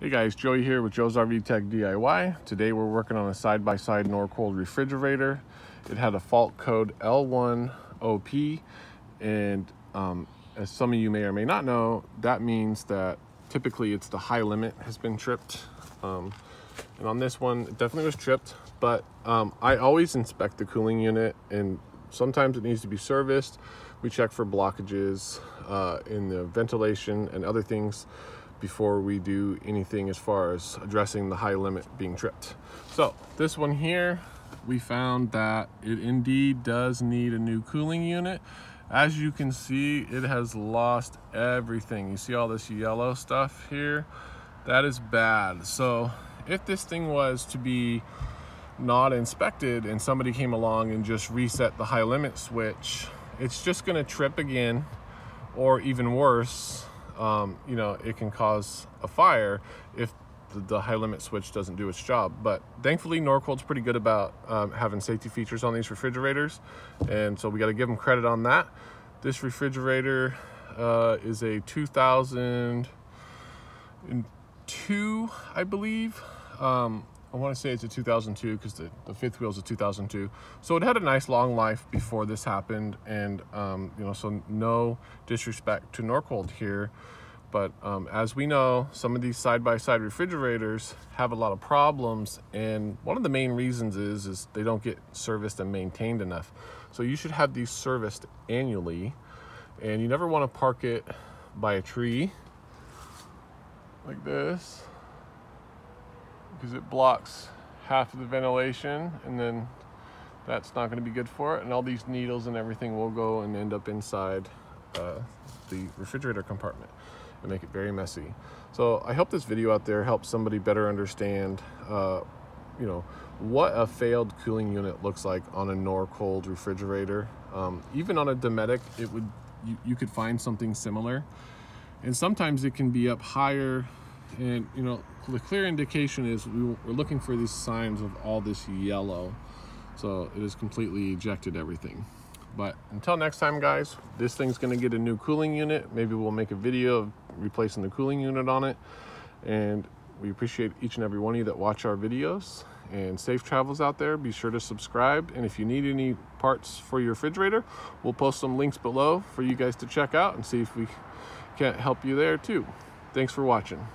Hey guys, Joey here with Joe's RV Tech DIY. Today we're working on a side-by-side -side Norcold refrigerator. It had a fault code L1OP and um, as some of you may or may not know, that means that typically it's the high limit has been tripped. Um, and on this one, it definitely was tripped, but um, I always inspect the cooling unit and sometimes it needs to be serviced. We check for blockages uh, in the ventilation and other things before we do anything as far as addressing the high limit being tripped. So this one here, we found that it indeed does need a new cooling unit. As you can see, it has lost everything. You see all this yellow stuff here? That is bad. So if this thing was to be not inspected and somebody came along and just reset the high limit switch, it's just gonna trip again or even worse, um, you know, it can cause a fire if the, high limit switch doesn't do its job. But thankfully, Norcold's pretty good about um, having safety features on these refrigerators. And so we got to give them credit on that. This refrigerator uh, is a 2002, I believe. Um, I want to say it's a 2002 because the, the fifth wheel is a 2002. So it had a nice long life before this happened. And, um, you know, so no disrespect to Norcold here. But um, as we know, some of these side-by-side -side refrigerators have a lot of problems. And one of the main reasons is, is they don't get serviced and maintained enough. So you should have these serviced annually. And you never want to park it by a tree like this because it blocks half of the ventilation and then that's not going to be good for it and all these needles and everything will go and end up inside uh, the refrigerator compartment and make it very messy. So I hope this video out there helps somebody better understand uh, you know what a failed cooling unit looks like on a Norcold refrigerator. Um, even on a Dometic it would you, you could find something similar. And sometimes it can be up higher and you know the clear indication is we, we're looking for these signs of all this yellow. So it has completely ejected everything. But until next time guys this thing's going to get a new cooling unit. Maybe we'll make a video of replacing the cooling unit on it. And we appreciate each and every one of you that watch our videos. And safe travels out there. Be sure to subscribe. And if you need any parts for your refrigerator we'll post some links below for you guys to check out and see if we can't help you there too. Thanks for watching